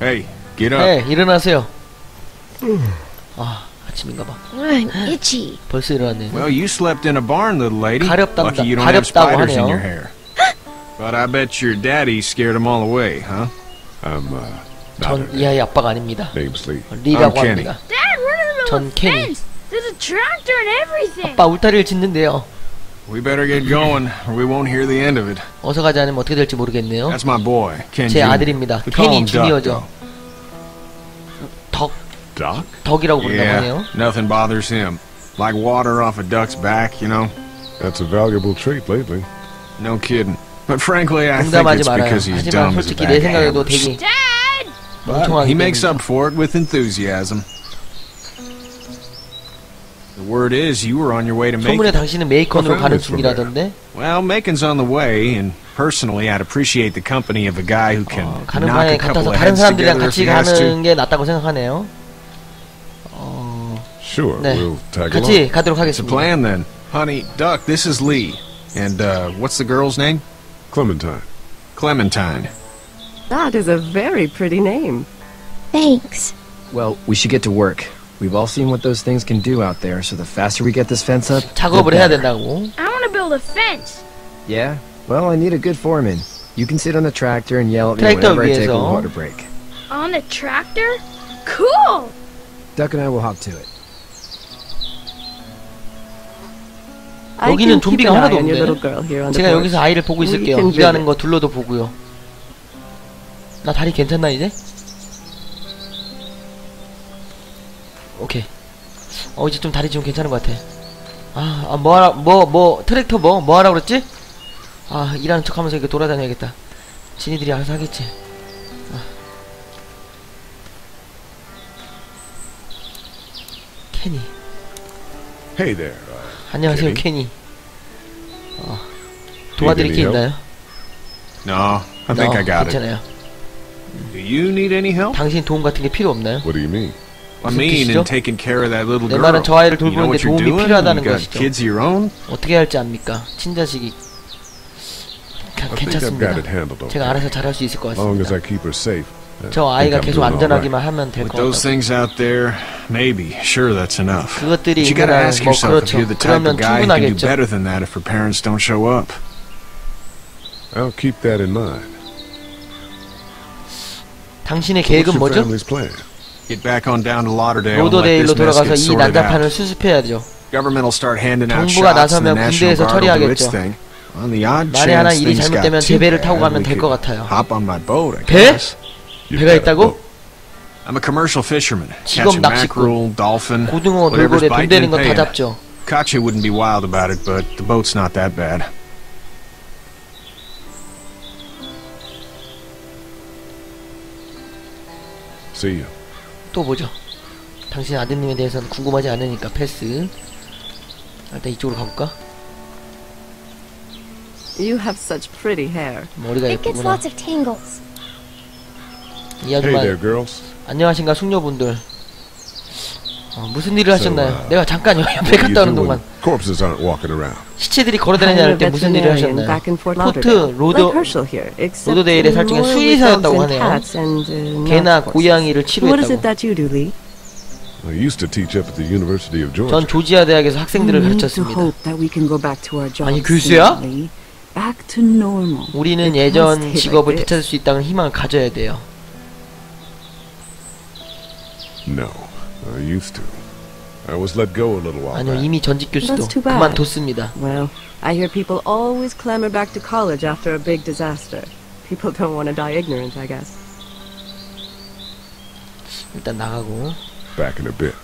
Hey, get up. 네, 일어나세요. 아, 아침인가 봐. I'm itchy. 벌써 일어났네. Well, you slept in a barn, little lady. 가렵단다- Lucky you don't have 가렵다고 spiders in 하네요. your hair. But I bet your daddy scared them all away, huh? I'm, uh, not 전 her 이 아이 아빠가 아닙니다. name's Lee. 리라고 I'm Kenny. 합니다. Dad, we're in the middle John of a Kenny. fence. There's a tractor and everything. 아빠 울타리를 짓는데요. We better get going, or we won't hear the end of it. 어서 가지 않으면 어떻게 될지 모르겠네요. That's my boy, Ken 제 Jr. 아들입니다. We call 케니 him Duck, 주니어죠. though. 덕, Doc? 덕이라고 부른다고 Yeah, 하네요. nothing bothers him. Like water off a duck's back, you know? That's a valuable trait lately. No kidding. But frankly, I think 농담하지 it's 말아요. because he's 하지만 dumb as a 솔직히 bag 내 of 생각에도 hammers. 되게 Dad! But 멍청하기 he makes 때문이죠. up for it with enthusiasm. The word is you were on your way to 소문에 Macon. 당신은 메이컨으로 Well, 가는 it's from 중이라던데 Well, Macon's on the way, and personally, I'd appreciate the company of a guy who can 어, 가는 knock 방에 a couple 같아서 of 다른 heads 사람들이랑 together if 같이 he has to. 가는 게 낫다고 생각하네요. 어, Sure, 네, we'll tag 같이 along. 가도록 It's a 하겠습니다. plan then. Honey, Duck, this is Lee. And, uh, what's the girl's name? Clementine. Clementine. That is a very pretty name. Thanks. Well, we should get to work. We've all seen what those things can do out there, so the faster we get this fence up, the 작업을 해야 better. 된다고. I want to build a fence. Yeah? Well, I need a good foreman. You can sit on the tractor and yell at me 트랙터 whenever I take a 위에서. water break. On the tractor? Cool! Duck and I will hop to it. 여기는 좀비가 하나도 없네. 제가. 여기서 아이를 보고 있을게요. 일하는. 거 둘러도 보고요. 나 다리 괜찮나 이제? 오케이. 어 이제 좀 다리 좀 괜찮은 것 같아. 아, 아 뭐하라 뭐뭐 트랙터 뭐 뭐 하라 그랬지? 아 일하는 척하면서 이렇게 돌아다녀야겠다. 지니들이 알아서 하겠지. 아. 케니. Hey there. Uh, 안녕하세요 케니. 어, 도와드릴 게 있나요? No, I think I got it. 괜찮아요. Do you need any help? 당신 도움 같은 게 필요 없나요? what do you mean? I mean, in taking care of that little 내 girl. 말은 저 아이를 You know 돌보는데 what you're 도움이 doing? 필요하다는 You got 것이죠. kids of your own? 어떻게 할지 압니까? 친자식이 가- I think I've got 괜찮습니다. it handled okay. 제가 알아서 잘할 수 있을 것 As long as I 같습니다. keep her safe. I 저 think 아이가 I'm 계속 doing all right. 안전하기만 하면 될 With 것 those 같아요. things out there, maybe, sure, that's enough. 그것들이 But you gotta 있으면 ask 뭐 yourself if 그렇죠. you're the type 그러면 of guy who can do 충분하겠죠. better than that if her parents don't show up. I'll keep that in mind. 당신의 So what's 계획은 your 뭐죠? family's plan? Get back on down to Lauderdale and let 로더데일로 this mess 돌아가서 get 이 sorted 난장판을 out. 수습해야죠. Government will start handing out 정부가 shots and the 나서면 National 군대에서 Guard will do its 처리하겠죠. thing. On the odd 만에 하나 chance 일이 things got 잘못되면 too 제배를 bad, 타고 가면 we 될 could 것 같아요. hop on my boat, I 배? guess. You've 배가 got a 있다고? boat. I'm a commercial fisherman. 직업 Catching 낚시꾼. mackerel, dolphin, 고등어, whatever's 돌고래, 돈 되는 biting and 건 다 paying. 잡죠. Katya wouldn't be wild about it, but the boat's not that bad. See you. 또 보죠. 당신 아드님에 대해서는 궁금하지 않으니까 패스. 일단 이쪽으로 가볼까? You have such pretty hair. 머리가 It gets 예쁘구나. lots of tangles. 이 Hey there, 아줌마 girls. 안녕하신가 숙녀분들. 어, 무슨 일을 하셨나요? Uh, 내가 잠깐요 옆에 갔다 오는 동안 corpses aren't walking around? 시체들이 않을 때 무슨 일을 하셨나요? Fort. Lau Lauderdale에 살중에 수의사였다고 dogs and 하네요. cats and, uh, not 개나. 고양이를 What is 치료했다고. it that you do, Lee? I used to teach up at the University of Georgia. 전 조지아 대학에서 학생들을 We need to 가르쳤습니다. hope that we can go back to our jobs 아니, 교수야? soon, Lee. Back to normal. 우리는 예전 직업을 되찾을. 수 있다는 희망을 가져야 돼요. No, I used to. I was let go a little while 아니요 back. 이미 전직 교수도 That's too bad. 그만뒀습니다. Well, I hear people always clamor back to college after a big disaster. People don't want to die ignorant, I guess. 일단 나가고 Back in a bit.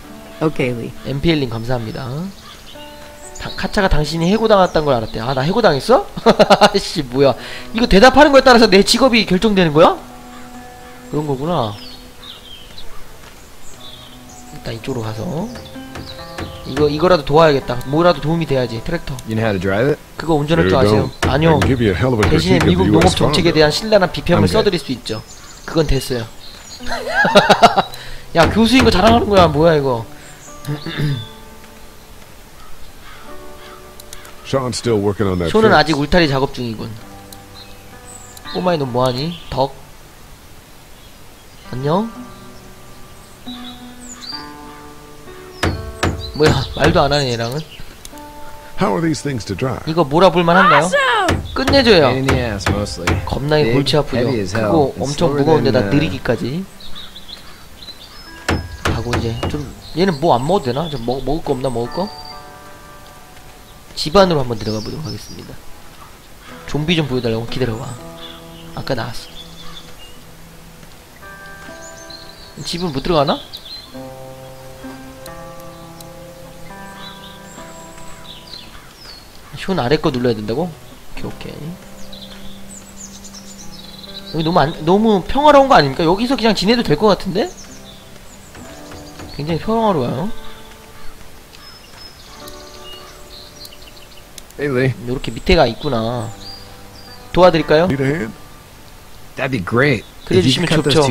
Okay, Lee. MPL님 감사합니다. 다, 카차가 당신이 해고당했다는 걸 알았대. 아 나 해고당했어? 씨 뭐야? 이거 대답하는 거에 따라서 내 직업이 결정되는 거야? 그런 거구나. 일단 이쪽으로 가서 이거 이거라도 도와야겠다. 뭐라도 도움이 돼야지. 트랙터. You know how to drive it? 그거 운전할 줄 아세요? 아니요. 대신에 미국 농업 정책에. 대한 신랄한 비평을. 써드릴 수 있죠. 그건 됐어요. 야 교수인 거 자랑하는 거야 뭐야 이거? Sean's still working on that. 쇼는. 아직 울타리 작업 중이군. 꼬마이 너 뭐하니? 덕? 안녕? 뭐야 말도 안 하네 얘랑은 How are these things to drive? 이거 몰아볼 만한가요? 끝내줘요. 겁나게 Big, 골치 아프죠 and 엄청 무거운데다 uh, 느리기까지 가고 이제 좀 얘는 뭐 안 먹어도 되나? 좀 먹, 먹을 거 없나 먹을 거? 집 안으로 한번 들어가 보도록 하겠습니다 좀비 좀 보여달라고 기다려봐 아까 나왔어 집은 못 들어가나? 쇼 아래 거 눌러야 된다고? 오케이 오케이 여기 너무 안, 너무 평화로운 거 아닙니까? 여기서 그냥 지내도 될 것 같은데? 굉장히 평화로워요 Hey. 이렇게 밑에가 있구나 도와드릴까요? That'd be great. Cut 좋죠.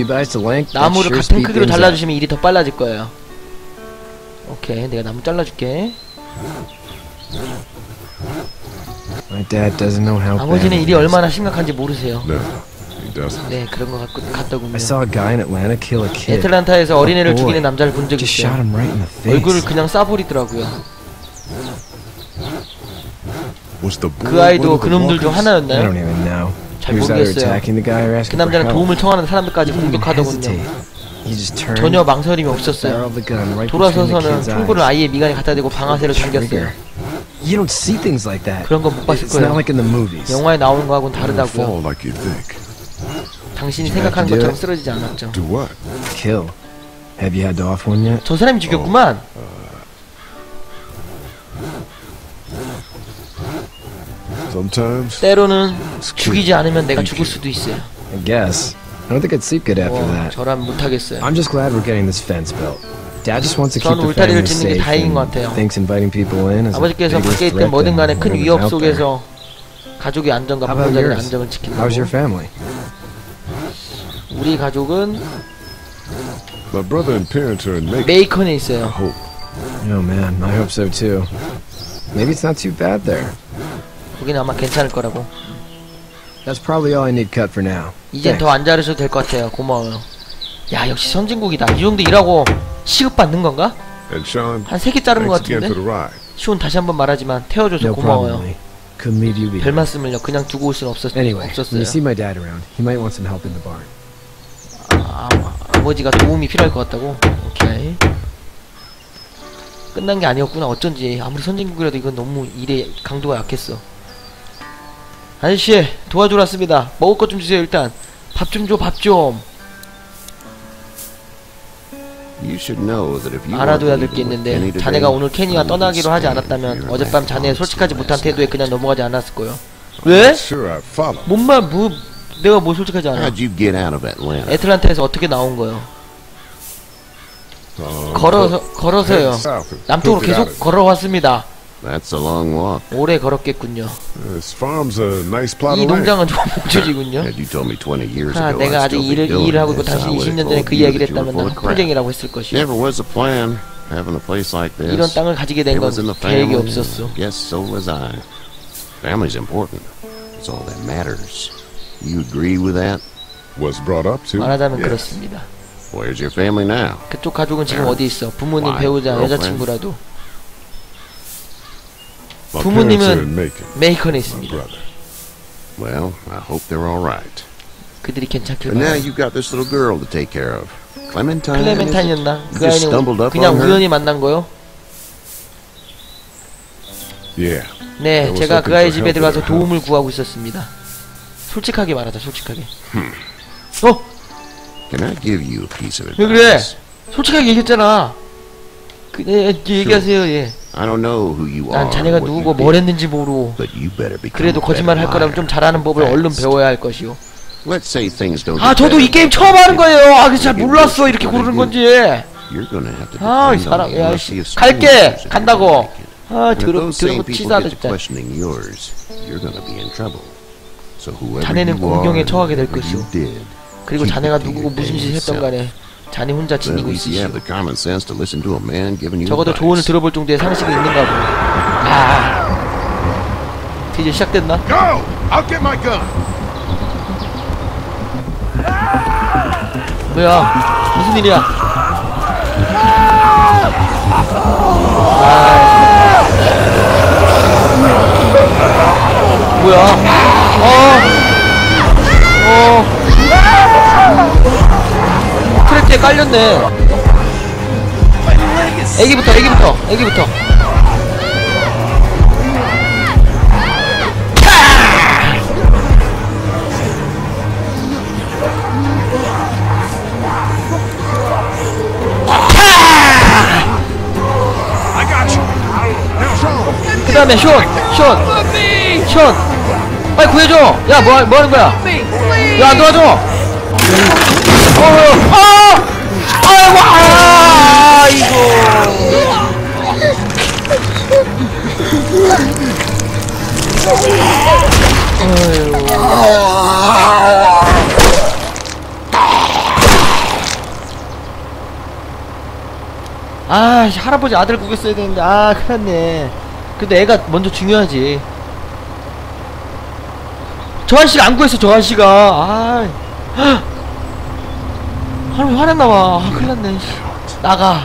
나무를 같은 크기로. 잘라주시면 일이 더 빨라질 거예요 오케이 내가 나무 잘라줄게 My dad doesn't know how 아버지는 일이. 얼마나 심각한지 모르세요 No, he doesn't. 네 그런 것 같, 같더군요 I saw a guy in Atlanta kill a kid. 애틀란타에서 어린애를 Oh. 죽이는 남자를 본 적이 Just shot 있어요 him right in the face. 얼굴을 그냥 쏴버리더라고요 Was the boy 그 아이도 of the 그놈들 중 walkers? I 하나였나요? don't even know. 잘 He was either 모르겠어요. attacking the guy or 그 asking for 남자는 help. 도움을 청하는 사람들까지 He didn't 공격하더군요 hesitate. He just turned, 전혀 망설임이 barreled 없었어요 the gun right between the 돌아서서는 kid's 총구를. 아이의 미간에 갖다 대고 방아쇠를 당겼어요 Trigger. You don't see things like that. 그런 건못 봤을 It's not 거예요 like in the movies. 영화에 나오는 거하고는 don't 다르다고요 fall like you think. 당신이 생각하는 것처럼 it? 쓰러지지 않았죠 Do what? Kill. Have you had to off one yet? 저 사람이 죽였구만 Sometimes 때로는 죽이지 않으면 내가 죽을 수도 있어요 I guess. I don't think I'd sleep good after 어, that. 저라면 못하겠어요 I'm just glad we're getting this fence built. Dad just wants to keep 저는 the 울타리를 family 짓는 게 safe 다행인 것 and 같아요. thinks inviting people in is a 있든 threat 뭐든 than 간에 큰 whatever's 위협 out there. 속에서 가족의 안전과 How about 보호자의 yours? 안정을 지킨다고 How's your family? 우리 가족은 my brother and parents are in Macon. 메이컨에 I 있어요 hope. Oh man, I hope so too. Maybe it's not too bad there. 거기는 아마 괜찮을 거라고 That's probably all I need cut for now. 이젠 더안 자르셔도 될 것 같아요 고마워요 야 역시 선진국이다 이 정도 일하고 시급받는 건가? 한 세 개 자른 것 같은데? 시온 다시 한번 말하지만 태워줘서 No 고마워요. 별. 말씀을요. 그냥 두고 올 순 없었, Anyway, when 없었어요. 아, 아버지가 도움이 필요할 것 같다고? 오케이. 끝난 게 아니었구나. 어쩐지. 아무리 선진국이라도 이건 너무 일의 강도가 약했어. 아저씨 도와주러 왔습니다. 먹을 것 좀 주세요 일단. 밥 좀 줘 밥좀 알아둬야 될 게 있는데 자네가 오늘 케니와 떠나기로 하지 않았다면 어젯밤 자네의 솔직하지 못한 태도에. 그냥 넘어가지 않았을 I'm 왜? 뭔말 뭐 내가 뭐 솔직하지 않아? 애틀란타에서 어떻게 나온 Uh, 걸어서 걸어서요 남쪽으로 계속 걸어왔습니다 That's a long walk. 오래 걸었겠군요 This farm's a nice plot 이 of land. 농장은 좀 멈춰지군요 Had you told me 20 years 아, ago 내가 I'd 아직 still be 일을, 이 doing 일을 하고 있고 this, 당신이 I would 20년 have 전에 told 그 you 이야기를 that you were 했다면 full 난 of crap. 풀쟁이라고 했을 것이요 Never was a plan having a place like this. 이런 땅을 가지게 된 It 건 was in the 계획이 family. 없었어 Yes, so was I. Family's important. It's all that matters. You agree with that? Was brought up to. 말하자면 Yes. 그렇습니다 Where's your family now? 그쪽 가족은 지금 어디 있어 부모님 Why? 배우자 Girlfriend? 여자친구라도 부모님은-. 메이컨에 있습니다. Well, I hope they're all right. 그들이 괜찮길 And now you've got this little girl to take care of. Clementine. 클레멘타인이었나? 그 아이는 그냥? 우연히 만난 거요? Yeah. 네 제가 그 아이 집에 들어가서 도움을 구하고 있었습니다 솔직하게 말하자 솔직하게 어? Can I give you a piece of 왜 그래? advice? 솔직하게 얘기했잖아 그, 예, 예, 얘기하세요 예. I don't know who you are. 난 자네가 what 누구고 뭘 했는지 모르고 But you better become 그래도 a 거짓말 할 거라면 좀. 잘하는 법을 얼른 Fast. 배워야 할 것이오 Let's say things don't 아 get 저도 이. 게임 처음 하는 거예요 아 그래서 잘 Make it 몰랐어 이렇게 고르는 건지 You're gonna have to 아 이 depend 사람 the 야 mercy 씨, of 갈게 간다고. 아 And if 더러 those same 더럽고 people 치사하다 get to 진짜 questioning yours, you're gonna be in trouble. So whoever 자네는 공경에 처하게 될 you 것이오. did, 그리고 keep 자네가 누구고 무슨 짓을 했던 self. 간에 자네 혼자 지니고 you 적어도 조언을. 들어볼 정도의 상식이 있는가 보네 아 드디어 시작됐나? Go! I'll get my gun. 뭐야? 무슨 일이야? 아이. 뭐야? 어. 어. 깔렸네. 애기부터, 애기부터, 애기부터. 그 다음에 숏! 숏! 숏! 빨리 구해줘! 야, 뭐, 하- 뭐 거야? 야, 안 도와줘! 어, 어! 아이고, 아, 이거. 아, 씨, 할아버지 아들 구겼어야 되는데, 아, 큰일 났네. 근데 애가 먼저 중요하지. 저 아저씨가 안 구했어, 저 아저씨가. 아, 헉! 할아버지 화냈나봐. 아, 큰일 났네. 씨. 나가.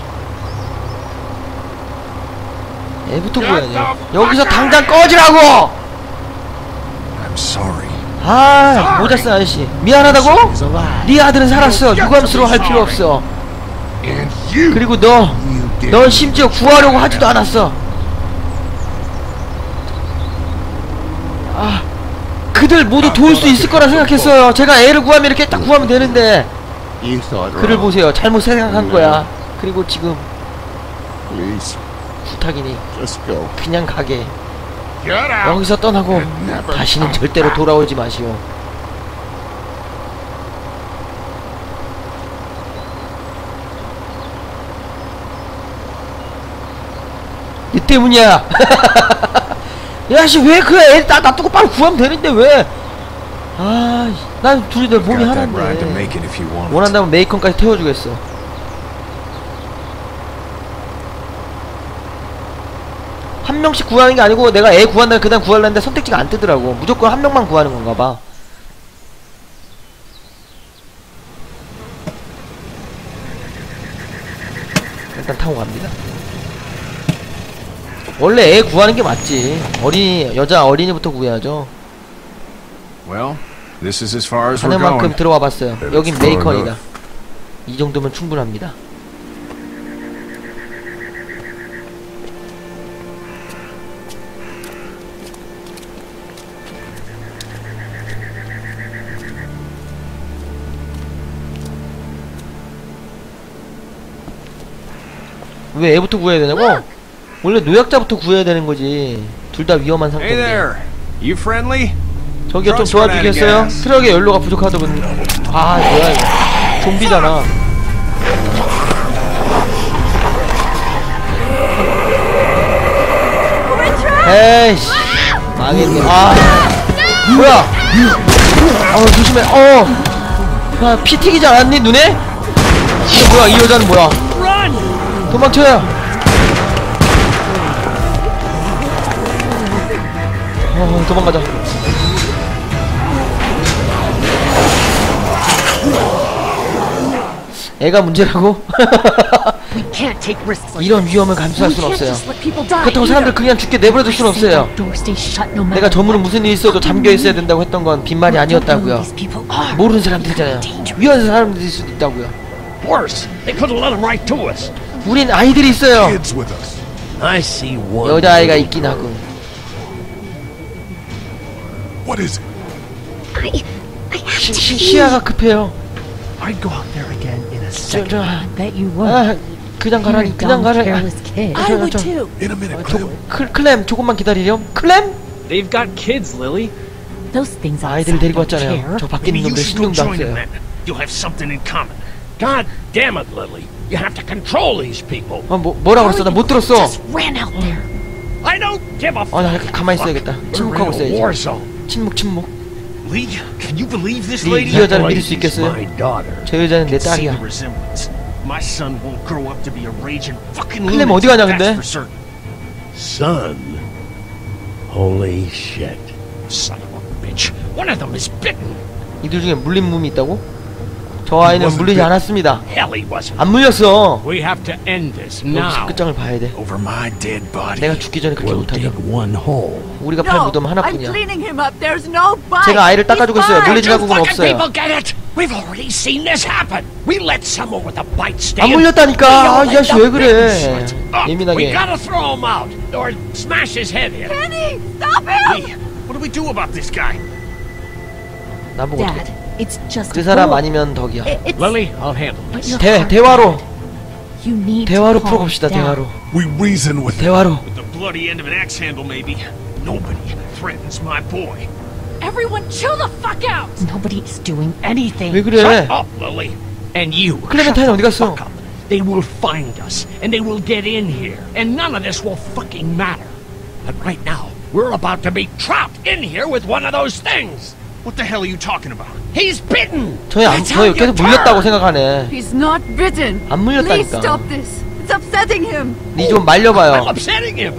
애부터 구해야지. 여기서 당장 꺼지라고! 아, 모자 쓴 아저씨. 미안하다고? 네 아들은 살았어. 유감스러워 할 필요 없어. 그리고 너. 넌 심지어 구하려고 하지도 않았어. 아, 그들 모두 도울 수 있을 거라 생각했어요. 제가 애를 구하면 이렇게 딱 구하면 되는데. You thought 그를 wrong. 보세요. 잘못 생각한 거야. 그리고 지금 Please, 부탁이니 just go. 그냥 가게. Get out. 여기서 떠나고 Never 다시는 come 절대로 back. 돌아오지 마시오. 이 때문이야. 야씨 왜 그래? 나 놔두고 빨리 구하면 되는데 왜? 아, 난 둘이 내 몸이 하나인데. 원한다면 메이컨까지 태워주겠어. 한 명씩 구하는 게 아니고 내가 애 구한다 그 다음 구하려는데 선택지가 안 뜨더라고. 무조건 한 명만 구하는 건가 봐. 일단 타고 갑니다. 원래 애 구하는 게 맞지. 어린이 여자 어린이부터 구해야죠. Well, this is as far as we're 하는 만큼 going. 들어와 봤어요. 여긴 메이컨이다. enough. 이 정도면 충분합니다. 왜 애부터 구해야 되냐고? 원래 노약자부터 구해야 되는 거지. 둘 다 위험한 Hey 상태인데. there. You friendly? 저기요 좀 도와주겠어요? 트럭에 연료가 부족하더군. 아 뭐야 이거. 좀비잖아. 에이씨 망했네. 아 뭐야? 어 조심해. 어. 야피 튀기지 않았니 눈에? 이거 뭐야 이 여자는 뭐야? 도망쳐요. 어 도망가자. 애가 문제라고? 이런 위험을 감수할 순 없어요. 그렇다고 사람들. 그냥 죽게 내버려둘 순 없어요. 내가 저 문은 무슨 일이 있어도 잠겨 있어야 된다고 했던 건 빈말이 아니었다고요. 모르는 사람들이잖아요. 위험한 사람들일 수도 있다고요. Worse, they could have let him right to us. 우린 아이들이 있어요. I. 여자아이가 있긴 하군. What is it? I, I have 시, 시. 시야가 급해요. I'd go out there again 저, you. 아, 그냥 가라니, a 그냥 가라. 아. 저, 저, 저, In a minute, 아, 조, Clem. 클, 클램 조금만 기다리렴. 클램? They've got kids, Lily. Those things 아이들 데리고 don't 왔잖아요. care. 저 밖에 있는 Maybe you 놈들 신경도 안 join them 써요. You'll have something in common. God damn it, Lily. You have to control these people. 아, 뭐, 뭐라 그랬어? 나 못 들었어. Just ran out there. I don't give a 아, 나 fuck. 가만히 있어야겠다. 침묵하고 in a war 있어야지. 침묵, 침묵. Lee, can you believe this 이- lady? 이 여자를 믿을 Lady's 수 있겠어요? my daughter. 저 여자는 내 See the 딸이야. resemblance. My son won't grow up to be a raging fucking 클램 lunatic. 어디 가냐, 근데? That's for certain. Son. Holy shit. Son of a bitch. One of them is bitten. 이들 중에 물린 몸이 있다고? 저 아이는 물리지 않았습니다. 안 물렸어. 여기서 끝장을 봐야 돼. 내가 죽기 전에 그렇게 못하죠. 우리가 팔 무덤 하나뿐이야. 제가 아이를 닦아주고 있어요. 물리지 않고는 없어요. 안 물렸다니까. 아, 이왜 그래? 예민하게. 나보고 어떻게? it's just 그 a 사람 bull. 아니면 덕이야. It- it's Lily, I'll handle but this. your 대 heart. 대화로 You need 대화로 to calm 풀어봅시다. down. 대화로 We reason with 대화로. With the bloody end of an axe handle, maybe. Nobody threatens my boy. Everyone, chill the fuck out. Nobody's doing anything. 왜 그래? Shut up, Lily. And you. 클레멘타인 shut 어디 the 갔어? fuck up. They will find us, and they will get in here, and none of this will fucking matter. But right now, we're about to be trapped in here with one of those things. What the hell are you talking about? He's bitten. 저희 저희 you 계속. 물렸다고 생각하네. He's not bitten. 안 Please 물렸다니까. stop this. It's upsetting him. 니좀 I'm 말려봐요. upsetting him.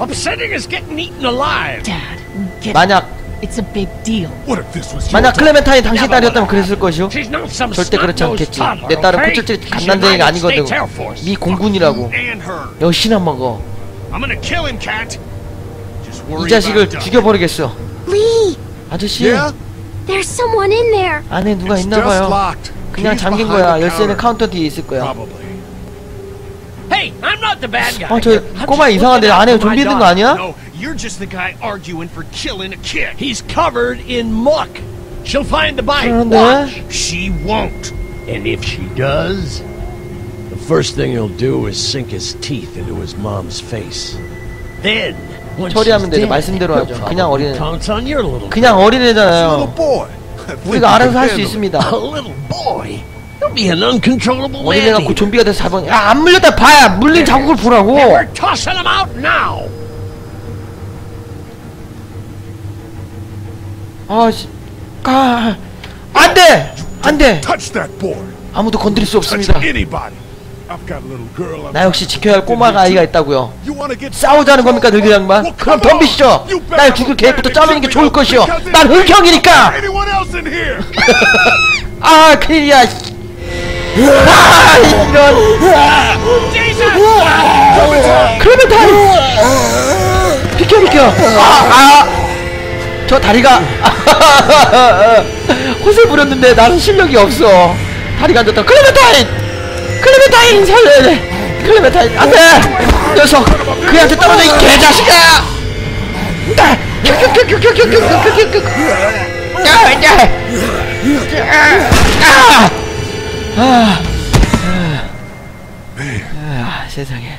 Upsetting is getting eaten alive. Dad, get 만약 It's a big deal. What if this was your 만약 클레멘타인 당신 딸이었다면 그랬을 것이오. She's not some 절대 그렇지 않겠지. 내 딸은 She's 갓난쟁이가 아니거든. 미 공군이라고. 여신아 먹어. I'm gonna kill him, Kat. Just 이 worry 자식을. 죽여버리겠어. Lee, 아저씨 Yeah? there's someone in there. 안에 누가 It's 있나 just 봐요. locked. 그냥 Keys 잠긴 behind 거야. the 열쇠는 counter. 카운터 뒤에 있을 거야. Probably. Hey, I'm not the bad guy. 어, 저 here. I'm 꼬마 just 이상한데 looking out 안에 for my 좀비 있는 거 daughter. 아니야? No, you're just the guy arguing for killing a kid. He's covered in muck. She'll find the bite. 그런데? Watch. She won't. And if she does, the first thing he'll do is sink his teeth into his mom's face. Then, when 처리하면 되죠. 말씀대로 하죠. 그냥 little 그냥 어린애잖아요. 우리가 알아서 할 수. 있습니다. 어린애가. 곧 좀비가 돼서 잡은 야안 물렸다 봐야 물린 자국을 보라고. 아씨 아 안돼 안돼. 아무도 건드릴 수 없습니다 나 역시 지켜야 할 꼬마가 아이가 있다고요 싸우자는 겁니까 늙은 양반 그럼. 덤비시죠 날 죽일 a 계획부터 짜놓는 게 좋을 것이오 난 흑형이니까? 아 큰일이야 아 이런 클레멘타인 비켜 비켜 아아저 다리가 호세 부렸는데 나는 실력이 없어 다리가 안 좋다 클레멘타인 클레멘타인 살려야돼 클레멘타인 안돼 녀석 그한테 떨어져 이 개자식아! 네. 아, 세상에.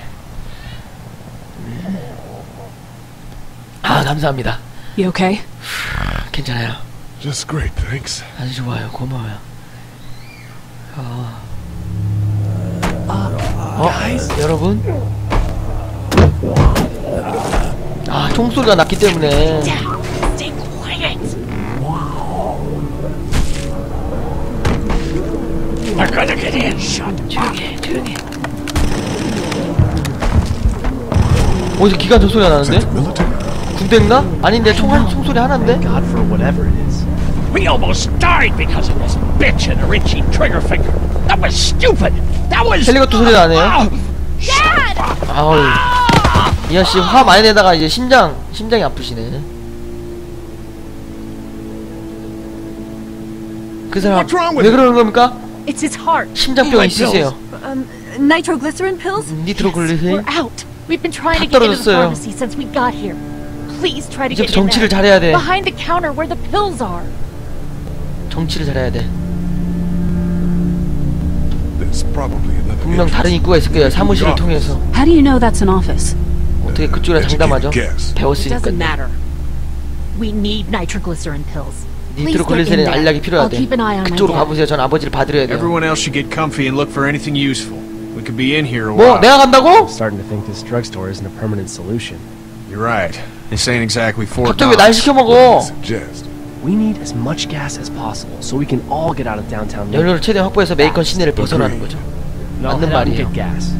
아 감사합니다. You okay? 괜찮아요. Just great, thanks. 아주 좋아요. 고마워요. 어... 어 여러분? 아, 총소리가 났기 때문에. 어디서 기관 총 소리가 나는데? 군대인가? 아닌데 총, 한, 총소리 하나인데? 헬리콥터 소리 나네요. 아우 이 아저씨 화 많이 내다가 이제 심장 심장이 아프시네 그 사람 왜 그러는 겁니까? 심장병 있으세요 Um, nitroglycerin pills? 니트로글리세린 We're out. We've been trying to 다 get into the 떨어졌어요. pharmacy since we got here. Please try to get 이제부터 정치를. 잘해야 돼 Behind the counter where the pills are. 정치를 잘해야 돼. 분명 다른 entrance. 입구가 있을 거예요 사무실을 통해서 How do you know that's an office? 어떻게 그쪽이랑 장담하죠? guess. It 배웠으니까 doesn't matter. We need nitroglycerin pills. 니트로글리세린 알약이 I'll 필요하대 keep an eye on my 그쪽으로 dad. 가보세요 전 아버지를 봐드려야 돼요 Everyone else should get comfy and look for anything useful. We could be in here a 뭐 while. 내가 간다고? I'm starting to think this drugstore isn't a permanent solution. You're right. This ain't exactly Fort 갑자기 왜 날 Knox. 시켜먹어 Suggest. We need as much gas as possible so we can all get out of downtown. 연료를 최대한 확보해서 메이컨 시내를 벗어나는 거죠 맞는 말이에요.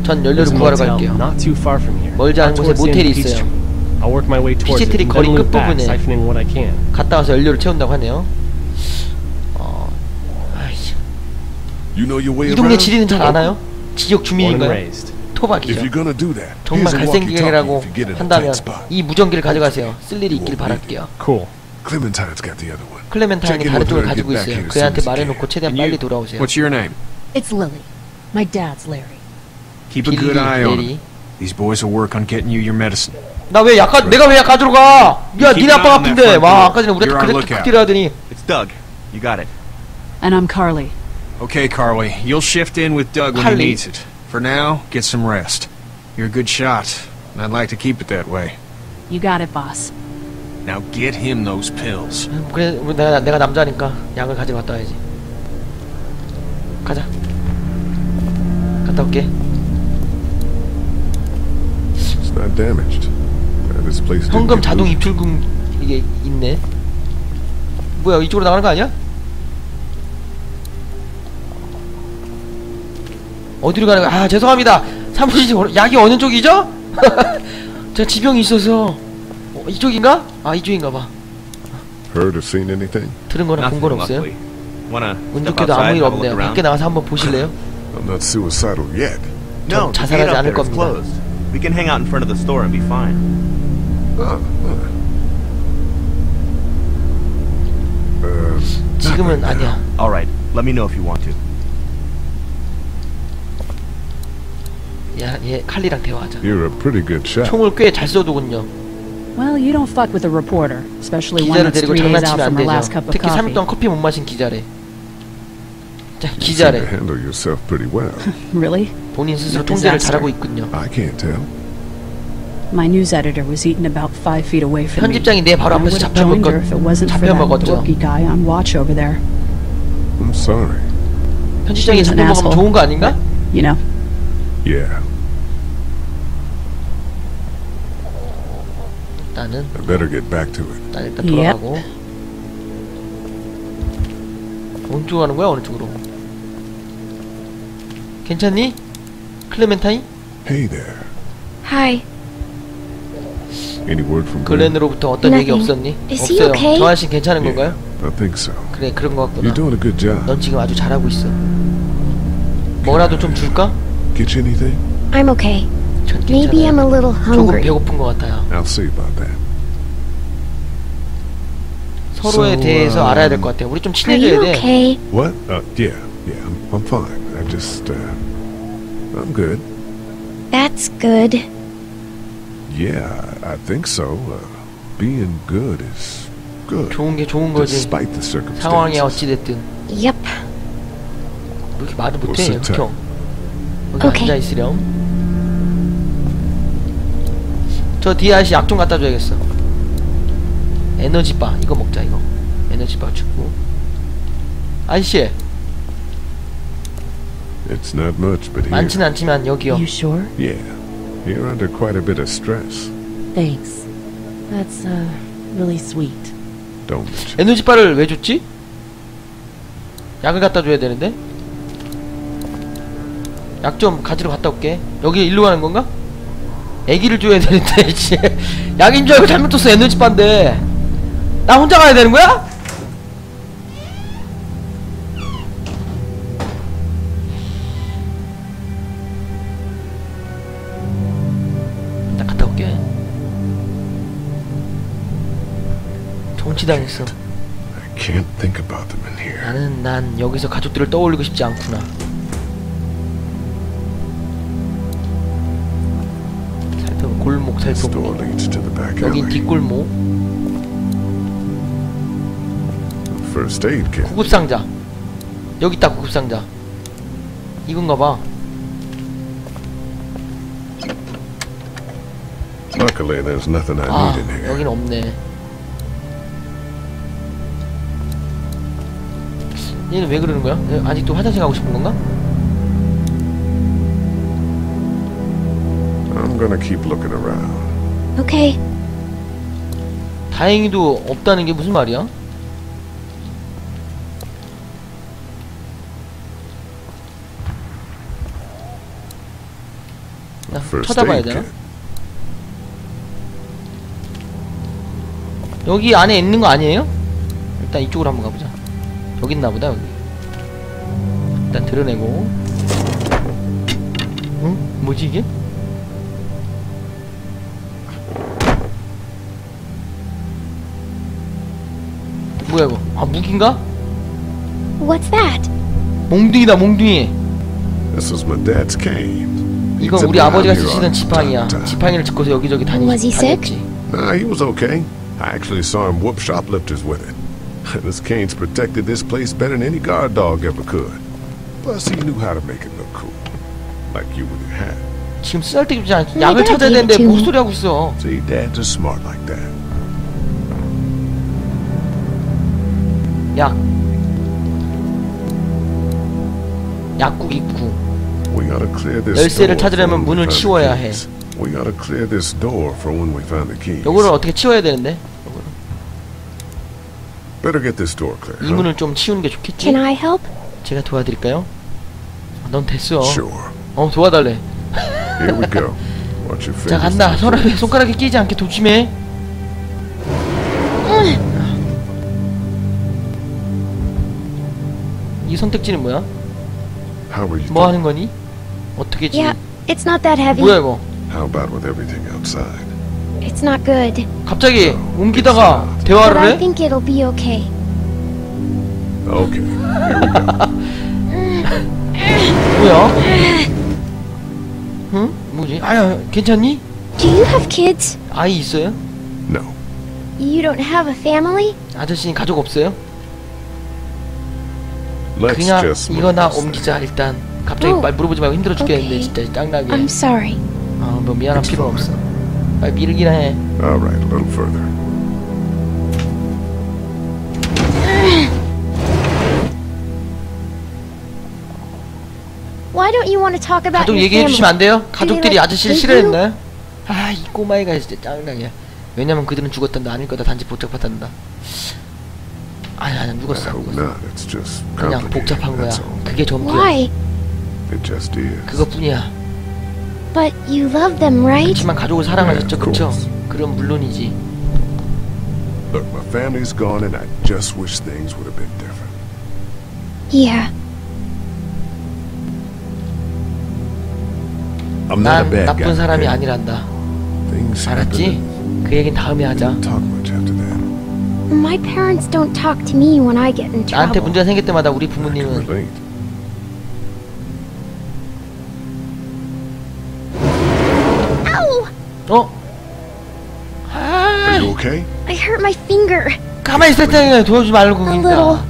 전 연료를 구하러 갈게요 not too far from here. 멀지 않은 곳에 towards the end 모텔이 있어요. Street. I'll work my way towards it 피치트리 거리 끝부분에. 갔다 와서 연료를 채운다고 하네요 어... 아이씨 You know your way 이 동네 around? 지리는 잘 아나요? 지역 주민인가요? raised. If 토박이죠. 정말 갈색기계라고 한다면. 이 무전기를 가져가세요. 쓸 일이 있길 바랄게요. Cool. Clementine's got the other one. 클레멘타인이 Check in 다른 with 쪽을 her and 가지고 get back 있어요. here as 그애한테 soon as you 말해놓고 can. 최대한 And 빨리 you, 돌아오세요. what's your name? It's Lily. My dad's Larry. Keep a good 빌리, eye on 레리. him. These boys will work on getting you your medicine. 나 왜 약간 내가 왜 약간 가지러 가? 야 Keep 니네 an eye 아빠 on that 아픈데 front 와 door. 아까 전에 우리한테 You're our 그렇게 lookout. 극딜 하더니 It's Doug. You got it. And I'm Carly. Okay, Carly, you'll shift in with Doug when Carly. he needs it. For now, get some rest. You're a good shot, and I'd like to keep it that way. You got it, boss. Now get him those pills. 음, 그래 우리 내가 내가 남자니까 약을 가지러 갔다 와야지. 가자. 갔다 올게. It's not damaged. Uh, this place 현금 자동. 입출금 이게 있네. 뭐야 이쪽으로 나가는 거 아니야? 어디로 가는 거야? 아 죄송합니다. 사무실 집 약이 어느 쪽이죠? 제가 지병이 있어서 어, 이쪽인가? 아 이쪽인가 봐. Heard or seen anything? 들은 거나 본 건 없어요? 운 좋게도 아무 일 없네요. 밖에 나가서 한번 보실래요? I'm not suicidal yet. No, 자살하지 않을 겁니다. We can hang out in front of the store and be fine. Uh, uh. Uh, 지금은. 아니야. All right. Let me know if you want to. 야, 얘 칼리랑 대화하자. You're a pretty good shot. 총을 꽤 잘 쏘더군요. Well, you don't fuck with a reporter, especially one 기자를 that's 데리고 three days out 장난치면 안 from her last 되죠. cup of 특히 3일 coffee. 동안 커피 못 마신 기자래. 자, You seem to 기자래. handle yourself pretty well. Really? 본인 스스로 What 통제를 disaster. 잘하고 있군요. I can't tell. My news editor was eaten about five feet away from me. 편집장이 내 바로 I 앞에서 would have joined her if it wasn't for that 잡혀먹었죠. dorky guy on watch over there. I'm sorry. 편집장이 He's an 잡혀먹으면 asshole. 좋은 거 아닌가? You know, Yeah, 나는 I better get back to it. 난 일단 Yep. 돌아가고. 어느 쪽으로 가는 거야? 어느 쪽으로? 괜찮니? 클레멘타인? Hey there. Hi. Any word from Glenn? 글렌으로부터 어떤 얘기. 없었니? Is he 없어요. okay? 저 아저씨 괜찮은 Yeah, 건가요? I think so. 그래 그런 거 같구나. You're doing a good job. 넌 지금 아주 잘하고 있어. 뭐라도 좀 줄까? Get you anything? I'm okay. 전 Maybe I'm 괜찮아요. a little 조금 hungry. 배고픈 것 같아요. I'll see about that. 서로에 So, 대해서 um, 알아야 될 것 같아요. 우리 좀 Are 친해져야 you 돼. okay? What? Uh, yeah, yeah. I'm, I'm fine. I just, uh, I'm good. That's good. Yeah, I think so. Uh, being good is good. 좋은 게 좋은 거지. Despite the 상황이 circumstances. 어찌 됐든 Yep. 왜 이렇게 말을 못해? sit tight. 흑형. 여기 오케이. 앉아 있으렴. 저 아저씨 약 좀 갖다 줘야겠어. 에너지바 이거 먹자 이거. 에너지바 주고. 아저씨 It's not much, but here. 많진 않지만 여기요. You sure? Yeah, you're under quite a bit of stress. Thanks. That's, uh, really sweet. Don't. 에너지바를 왜 줬지? 약을 갖다 줘야 되는데. 약 좀 가지러 갔다 올게. 여기 일로 가는 건가? 애기를 줘야 되는데 씨. 약인 줄 알고 잘못 줬어 에너지바인데. 나 혼자 가야 되는 거야? 나 갔다 올게. 정치당했어. 나는 난 여기서 가족들을 떠올리고 싶지 않구나. 골목 This door 살펴보. leads to the back 여긴. 뒷골목. First aid kit. 구급 상자. 여기 있다 구급 상자. 이건가 봐. 아. 여긴 없네. 얘는 왜 그러는 거야? 얘 아직도 화장실 가고 싶은 건가? I'm gonna keep looking around. Okay. 다행히도 없다는 게 무슨 말이야? 나 First 쳐다봐야 aid 되나? kit. 여기 안에 있는 거 아니에요? 일단 이쪽으로 한번 가보자. 여기 있나 보다 여기. 일단 드러내고 응? 뭐지 이게? 뭐야 이거 아 무기인가? What's that? 몽둥이다 몽둥이 This was my dad's cane. He 이건 took 우리 me out 아버지가 here 쓰시던 on 지팡이야 time. 지팡이를 짚고서 여기저기 다니, Was he sick? 다녔지 Nah, he was okay. I actually saw him whoop shoplifters with it. this cane's protected this place better than any guard dog ever could. Plus, he knew how to make it look cool. Like you with your hat. 지금 쓸데없지 않 내 약을 찾아야 daddy 되는데 too. 무슨 소리 하고 있어 See, dads are smart like that. 약 약국 입구 열쇠를 찾으려면 문을 치워야 해. 요거를 어떻게 치워야 되는데. 이? 문을 좀 치우는 게 좋겠지 Can I help? 제가 도와드릴까요? 넌 됐어 Sure. 어 도와달래 Here we go. Watch your 자. 간다 손가락에 손가락에 끼지 않게 조심해 이 선택지는 뭐야? How are you? 뭐 하는 거니? 어떻게 지 Yeah, it's not that heavy. 뭐야 이거 How about with everything outside? It's not good. 갑자기 옮기다가 I 대화를 해? think it'll be okay. Okay. Here we go. 뭐야? 응? 뭐지? 아야 괜찮니? Do you have kids? 아이 있어요? No. You don't have a family? 아저씨는 가족 없어요? Let's 그냥 이거나. 옮기자 일단 갑자기 어. 말 물어보지 말고 힘들어 죽겠는데. 진짜 짱나게 I'm sorry. 아뭐 미안한 It's 필요 fine. 없어 빨리 밀기나 해 All right, a little further. Why don't you want to talk about 가족 얘기해? 주시면 안 돼요? 가족들이 아저씨를? 싫어했나요? 아이 꼬마애가 진짜 짱나게 왜냐면 그들은 죽었단다 아닐 거다 단지 복잡하단다 아니 아니 I 죽었어 hope 죽었어 not. It's just 그냥. 복잡한 거야. 그게 전부야 Why? It just is. 그것뿐이야 But you love them, right? 그렇지만 가족을 사랑하셨죠 course. 그럼 물론이지 Look, my family's gone, and I just wish things would have been different. Yeah. I'm not a 난 bad 나쁜 guy. 사람이 okay? 아니란다 Things 알았지? 그 얘긴 다음에 하자 talk much after that. My parents don't talk to me when I get in 나한테 trouble. 문제가 생길 때마다 우리 I can 부모님은 relate. Ow! 어? Are 아 you okay? I hurt my finger. 가만히 있을 때 도와주지 말고 A little. 그러니까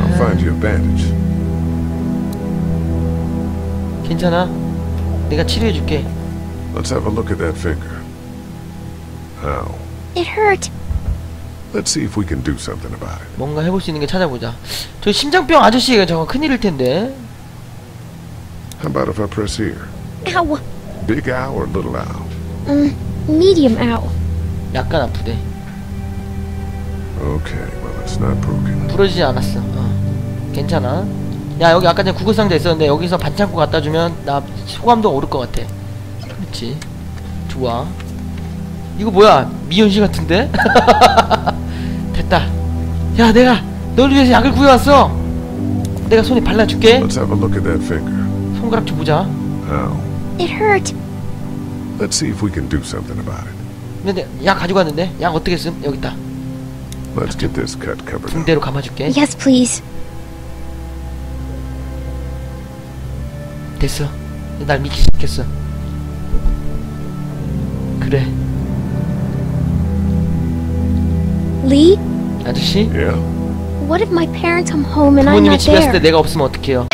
I'll find you a bandage. 괜찮아 내가 치료해줄게 Let's have a look at that finger. How? It hurt. Let's see if we can do something about it. 뭔가 해볼 수 있는 게 찾아보자 저 심장병 아저씨가 저거 큰일일 텐데 How about if I press here? Ow. Big owl or little owl? Um, medium ow. 약간 아프대 Okay, well, it's not broken. 부러지지 않았어 어. 괜찮아 야 여기 아까 전에 구글 상자 있었는데 여기서 반창고 갖다 주면 나 소감도 오를 것 같아 그렇지 좋아 이거 뭐야 미연씨 같은데? 됐다 야 내가 널 위해서 약을 구해왔어 내가 손에 발라줄게 Let's have a look at that finger. 손가락 좀 보자 How? It hurt. Let's see if we can do something about it. 근데 약 가지고 왔는데 약 어떻게 쓴? 여기 있다 Let's get this cut covered up. 붕대로 감아줄게 Yes, please. 됐어 날 믿기 시작했어 그래 Lee, 아저씨 Yeah? what if my parents come home and I'm 부모님이 not 집에 왔을 때 there? 내가 없으면 어떡해요